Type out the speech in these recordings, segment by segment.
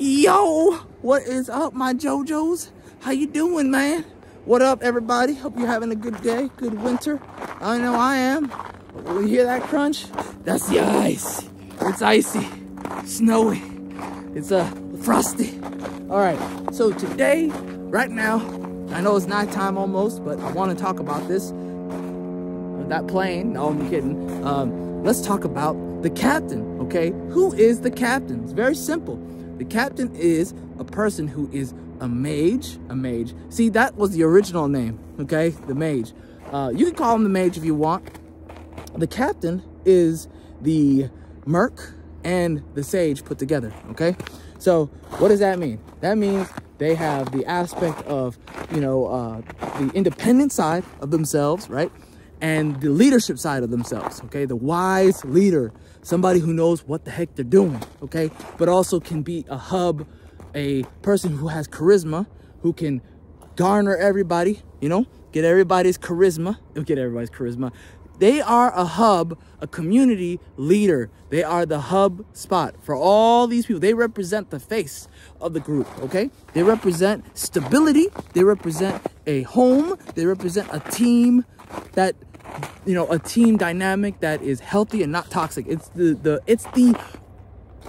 Yo, what is up, my JoJo's? How you doing, man? What up, everybody? Hope you're having a good day, good winter. I know I am. You hear that crunch? That's the ice. It's icy, snowy. It's uh, frosty. All right, so today, right now, I know it's nighttime almost, but I want to talk about this. That plane, no, I'm kidding. Um, let's talk about the captain, okay? Who is the captain? It's very simple. The captain is a person who is a mage, a mage. See, that was the original name, okay? The mage. Uh, you can call him the mage if you want. The captain is the merc and the sage put together, okay? So what does that mean? That means they have the aspect of, you know, uh, the independent side of themselves, right? And the leadership side of themselves, okay? The wise leader, somebody who knows what the heck they're doing, okay? But also can be a hub, a person who has charisma, who can garner everybody, you know, get everybody's charisma, get everybody's charisma. They are a hub, a community leader. They are the hub spot for all these people. They represent the face of the group, okay? They represent stability. They represent a home. They represent a team that you know, a team dynamic that is healthy and not toxic. It's the the it's the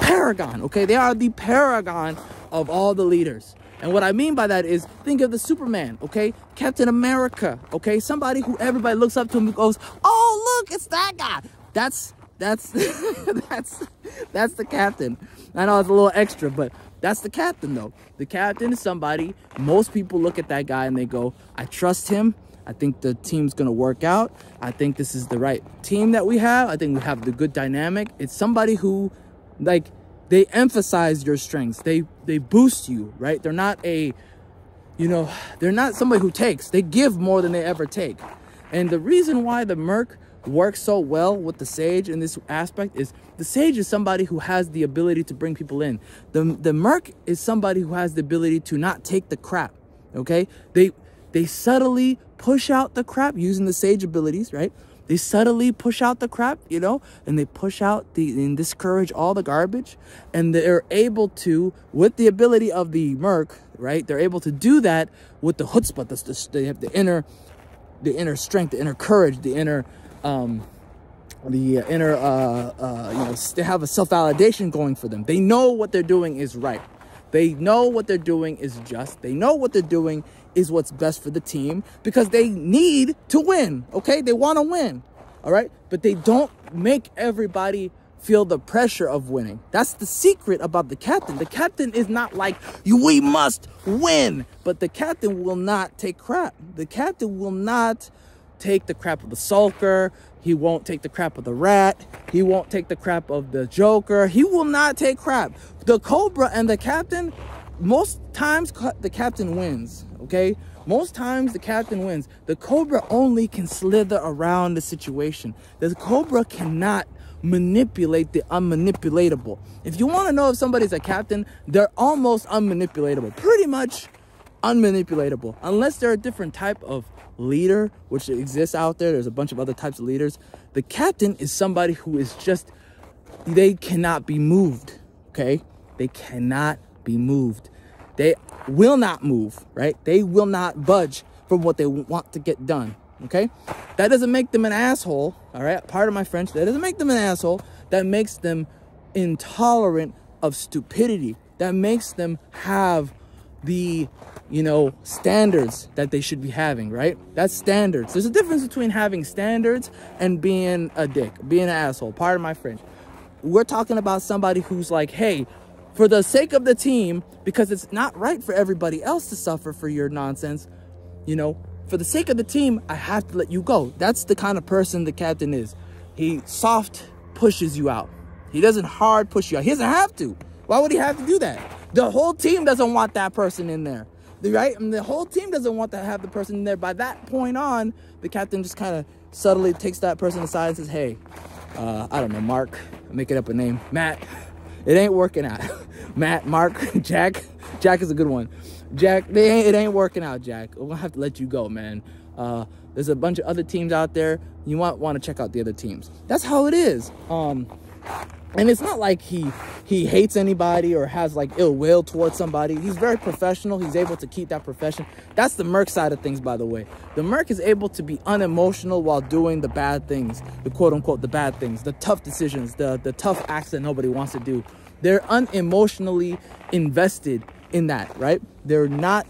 paragon, okay? They are the paragon of all the leaders. And what I mean by that is think of the Superman, okay? Captain America, okay? Somebody who everybody looks up to and goes, "Oh, look, it's that guy." That's that's that's that's the captain. I know it's a little extra, but that's the captain though. The captain is somebody most people look at that guy and they go, "I trust him. I think the team's going to work out. I think this is the right team that we have. I think we have the good dynamic. It's somebody who, like, they emphasize your strengths. They they boost you, right? They're not a, you know, they're not somebody who takes. They give more than they ever take. And the reason why the Merc works so well with the Sage in this aspect is the Sage is somebody who has the ability to bring people in. The the Merc is somebody who has the ability to not take the crap. Okay? They they subtly push out the crap using the sage abilities, right? They subtly push out the crap, you know, and they push out the and discourage all the garbage. And they're able to, with the ability of the Merc, right? They're able to do that with the chutzpah. That's the, they have the inner, the inner strength, the inner courage, the inner, um, the inner, uh, uh, you know, they have a self validation going for them. They know what they're doing is right. They know what they're doing is just. They know what they're doing is what's best for the team because they need to win, okay? They want to win, all right? But they don't make everybody feel the pressure of winning. That's the secret about the captain. The captain is not like, we must win, but the captain will not take crap. The captain will not take the crap of the sulker. He won't take the crap of the rat. He won't take the crap of the joker. He will not take crap the Qobra and the captain, most times the captain wins, okay? Most times the captain wins. The Qobra only can slither around the situation. The Qobra cannot manipulate the unmanipulatable. If you want to know if somebody's a captain, they're almost unmanipulatable. Pretty much unmanipulatable. Unless they're a different type of leader, which exists out there. There's a bunch of other types of leaders. The captain is somebody who is just, they cannot be moved, okay? They cannot be moved. They will not move, right? They will not budge from what they want to get done, okay? That doesn't make them an asshole, all right? Part of my French, that doesn't make them an asshole. That makes them intolerant of stupidity. That makes them have the, you know, standards that they should be having, right? That's standards. There's a difference between having standards and being a dick, being an asshole. Part of my French. We're talking about somebody who's like, hey, for the sake of the team, because it's not right for everybody else to suffer for your nonsense, you know, for the sake of the team, I have to let you go. That's the kind of person the captain is. He soft pushes you out. He doesn't hard push you out. He doesn't have to. Why would he have to do that? The whole team doesn't want that person in there. Right? And the whole team doesn't want to have the person in there. By that point on, the captain just kind of subtly takes that person aside and says, hey, uh, I don't know, Mark, make it up a name, Matt, it ain't working out. Matt, Mark, Jack. Jack is a good one. Jack, ain't, it ain't working out, Jack. We're gonna have to let you go, man. Uh, there's a bunch of other teams out there. You want want to check out the other teams. That's how it is. Um, and it's not like he he hates anybody or has like ill will towards somebody. He's very professional. He's able to keep that profession. That's the merc side of things by the way. The merc is able to be unemotional while doing the bad things the quote unquote the bad things the tough decisions the the tough acts that nobody wants to do. They're unemotionally invested in that right? They're not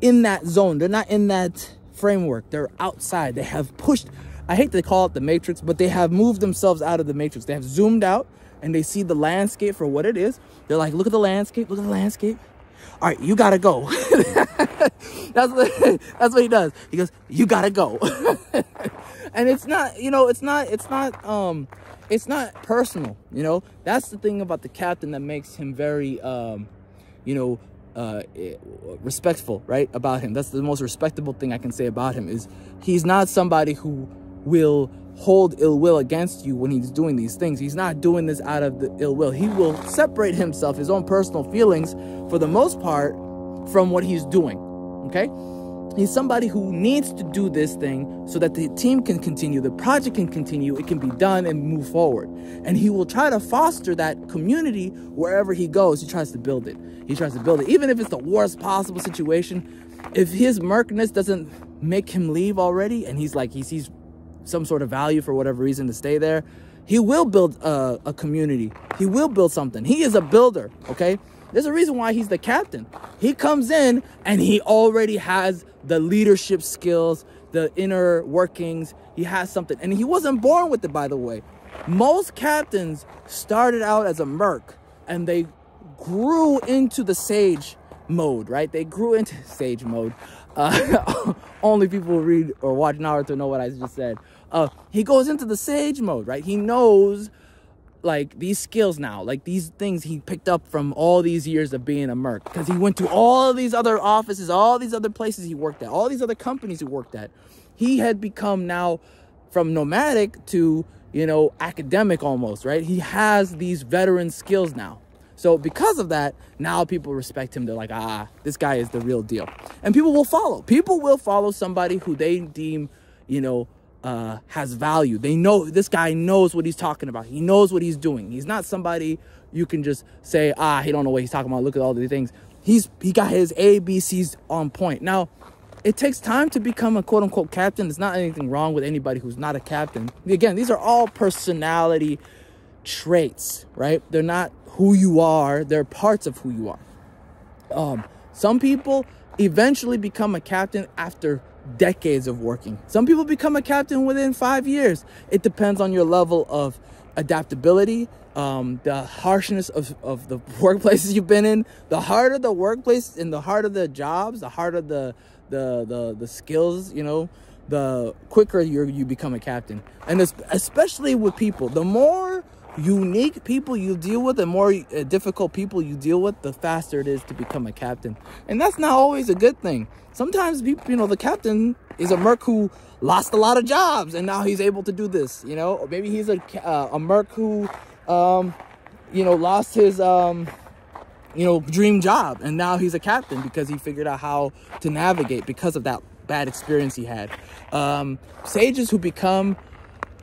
in that zone. They're not in that framework. They're outside. They have pushed I hate to call it the matrix, but they have moved themselves out of the matrix. They have zoomed out and they see the landscape for what it is. They're like, look at the landscape, look at the landscape. All right, you gotta go. that's what that's what he does. He goes, you gotta go. and it's not, you know, it's not, it's not, um, it's not personal. You know, that's the thing about the captain that makes him very, um, you know, uh, respectful, right? About him. That's the most respectable thing I can say about him is he's not somebody who will hold ill will against you when he's doing these things. He's not doing this out of the ill will. He will separate himself, his own personal feelings, for the most part, from what he's doing. Okay? He's somebody who needs to do this thing so that the team can continue, the project can continue, it can be done and move forward. And he will try to foster that community wherever he goes. He tries to build it. He tries to build it. Even if it's the worst possible situation, if his murkness doesn't make him leave already and he's like, he sees some sort of value for whatever reason to stay there, he will build a, a community. He will build something. He is a builder, okay? There's a reason why he's the captain. He comes in and he already has the leadership skills, the inner workings. He has something. And he wasn't born with it, by the way. Most captains started out as a merc and they grew into the sage mode, right? They grew into sage mode. Uh, only people who read or watch Naruto know what I just said. Uh, he goes into the sage mode, right? He knows like these skills now, like these things he picked up from all these years of being a merc because he went to all these other offices, all these other places he worked at, all these other companies he worked at. He had become now from nomadic to, you know, academic almost, right? He has these veteran skills now. So because of that, now people respect him. They're like, ah, this guy is the real deal. And people will follow. People will follow somebody who they deem, you know, uh, has value. They know this guy knows what he's talking about. He knows what he's doing. He's not somebody you can just say, ah, he don't know what he's talking about. Look at all these things. He's he got his ABCs on point. Now, it takes time to become a quote unquote captain. There's not anything wrong with anybody who's not a captain. Again, these are all personality traits, right? They're not who you are, they're parts of who you are. Um, some people eventually become a captain after decades of working. Some people become a captain within five years. It depends on your level of adaptability, um, the harshness of, of the workplaces you've been in. The harder the workplace and the harder the jobs, the harder the the the, the skills, you know, the quicker you you become a captain. And especially with people, the more unique people you deal with, the more uh, difficult people you deal with, the faster it is to become a captain. And that's not always a good thing. Sometimes people, you know, the captain is a merc who lost a lot of jobs and now he's able to do this, you know, or maybe he's a, uh, a merc who, um, you know, lost his, um, you know, dream job and now he's a captain because he figured out how to navigate because of that bad experience he had. Um, sages who become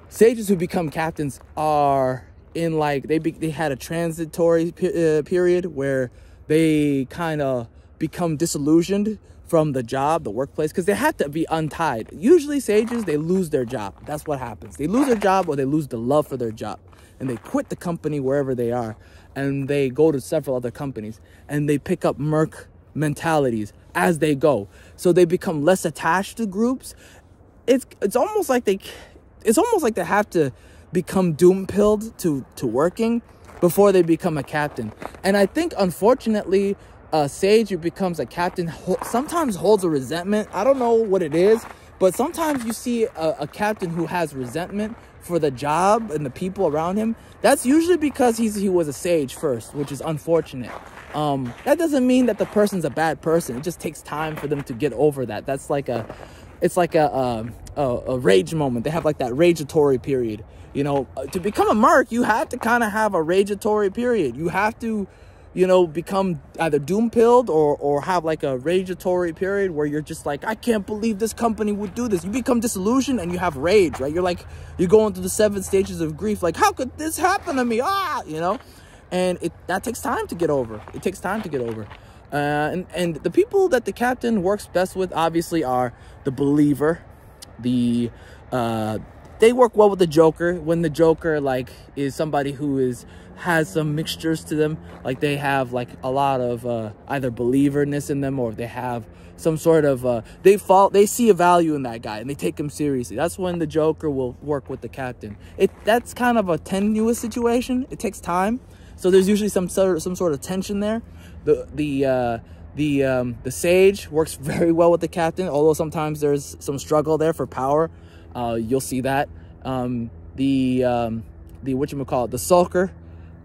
sages who become captains are in like they be, they had a transitory pe- uh, period where they kind of become disillusioned from the job, the workplace, because they have to be untied. Usually, sages they lose their job. That's what happens. They lose their job or they lose the love for their job, and they quit the company wherever they are, and they go to several other companies, and they pick up merc mentalities as they go. So they become less attached to groups. It's it's almost like they, it's almost like they have to become doom pilled to to working before they become a captain. And I think unfortunately, a sage who becomes a captain sometimes holds a resentment. I don't know what it is, but sometimes you see a, a captain who has resentment for the job and the people around him. That's usually because he's he was a sage first, which is unfortunate. Um, that doesn't mean that the person's a bad person. It just takes time for them to get over that. That's like a, it's like a, um, a, a rage moment. They have like that ragetory period. You know, uh, to become a merc, you have to kind of have a ragetory period. You have to you know, become either doom pilled or or have like a ragetory period where you're just like, I can't believe this company would do this. You become disillusioned and you have rage, right? You're like, you're going through the seven stages of grief. Like, how could this happen to me? Ah, you know, and it that takes time to get over. It takes time to get over. Uh, and and the people that the captain works best with obviously are the believer, the uh, they work well with the Joker. When the Joker like is somebody who is has some mixtures to them like they have like a lot of uh, either believerness in them or they have some sort of uh, they fall they see a value in that guy and they take him seriously. That's when the joker will work with the captain. It that's kind of a tenuous situation. It takes time. So there's usually some sort of, some sort of tension there the the uh, the um, the sage works very well with the captain although sometimes there's some struggle there for power uh, you'll see that um, the um, the what you call it the sulker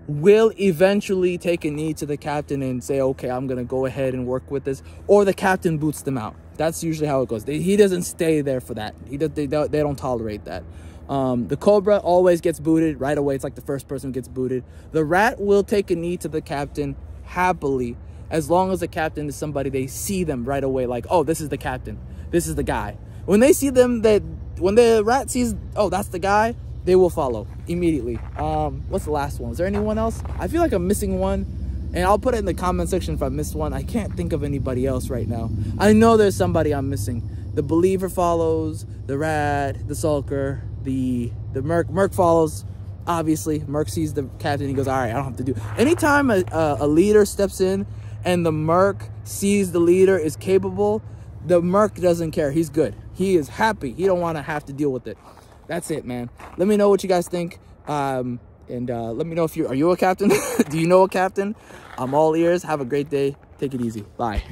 will eventually take a knee to the captain and say, okay, I'm to go ahead and work with this. Or the captain boots them out. That's usually how it goes. They, he doesn't stay there for that. He does, they, don't, they don't tolerate that. Um, the Qobra always gets booted right away. It's like the first person gets booted. The Rat will take a knee to the captain happily as long as the captain is somebody they see them right away like, oh, this is the captain. This is the guy. When they see them, that when the Rat sees, oh, that's the guy, they will follow immediately. Um, what's the last one? Is there anyone else? I feel like I'm missing one. And I'll put it in the comment section if I missed one. I can't think of anybody else right now. I know there's somebody I'm missing. The believer follows, the rat, the sulker, the the merc. Merc follows, obviously. Merc sees the captain. He goes, all right, I don't have to do. Anytime a, a, leader steps in and the merc sees the leader is capable, the merc doesn't care. He's good. He is happy. He don't want to have to deal with it that's it, man. Let me know what you guys think. Um, and uh, let me know if you are you a captain? Do you know a captain? I'm all ears. Have a great day. Take it easy. Bye.